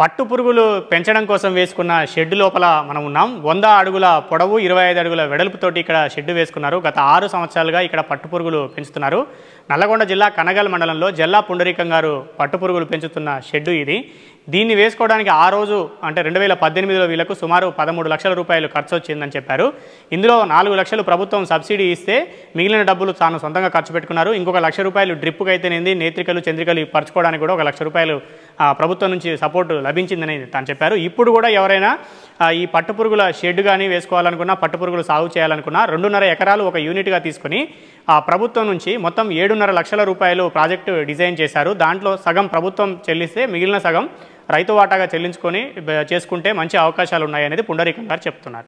పట్టు పురుగులు పెంచడం కోసం వేసుకున్న షెడ్ లోపల మనం ఉన్నాం. వంద అడుగుల పొడవు ఇరవై ఐదు అడుగుల వెడల్పుతోటి ఇక్కడ షెడ్ వేసుకున్నారు. గత ఆరు సంవత్సరాలుగా ఇక్కడ పట్టు పురుగులు పెంచుతున్నారు. నల్లగొండ జిల్లా కనగల్ మండలంలో జిల్లా పుండరీకం గారు పట్టు పురుగులు పెంచుతున్న షెడ్డు ఇది. దీన్ని వేసుకోవడానికి ఆ రోజు అంటే రెండు వేల పద్దెనిమిదిలో వీళ్ళకు సుమారు పదమూడు లక్షల రూపాయలు ఖర్చు వచ్చిందని చెప్పారు. ఇందులో నాలుగు లక్షలు ప్రభుత్వం సబ్సిడీ ఇస్తే మిగిలిన డబ్బులు తాను సొంతంగా ఖర్చు పెట్టుకున్నారు. ఇంకొక లక్ష రూపాయలు డ్రిప్కి అయితేనేది నేత్రికలు చంద్రికలు పరచుకోవడానికి కూడా ఒక లక్ష రూపాయలు ప్రభుత్వం నుంచి సపోర్టు లభించిందని తాను చెప్పారు. ఇప్పుడు కూడా ఎవరైనా ఈ పట్టు పురుగుల షెడ్ కానీ వేసుకోవాలనుకున్నా పట్టు పురుగులు సాగు చేయాలనుకున్నా రెండున్నర ఎకరాలు ఒక యూనిట్గా తీసుకొని ఆ ప్రభుత్వం నుంచి మొత్తం ఏడున్నర లక్షల రూపాయలు ప్రాజెక్టు డిజైన్ చేశారు. దాంట్లో సగం ప్రభుత్వం చెల్లిస్తే మిగిలిన సగం రైతు వాటాగా చెల్లించుకొని చేసుకుంటే మంచి అవకాశాలు ఉన్నాయనేది పుండరీకం గారు చెప్తున్నారు.